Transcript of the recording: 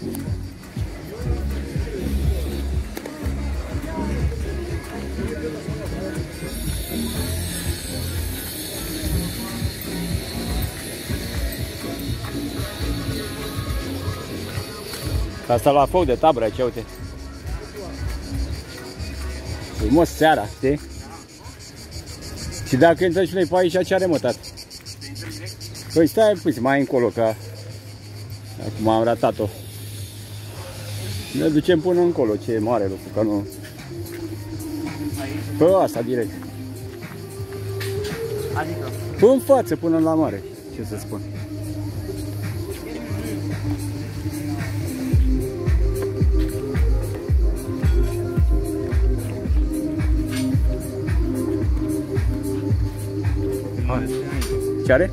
Asta la foc de tabără aici, uite. Frumos seara, știi? Și dacă intrăm și noi pe aici, ce are mătat? Păi stai puțin mai încolo, că acum am ratat-o. Ne ducem până încolo, ce e mare lucru, că nu... Pe asta direct. Adică? Pe în față până la mare, ce să spun. Ce are?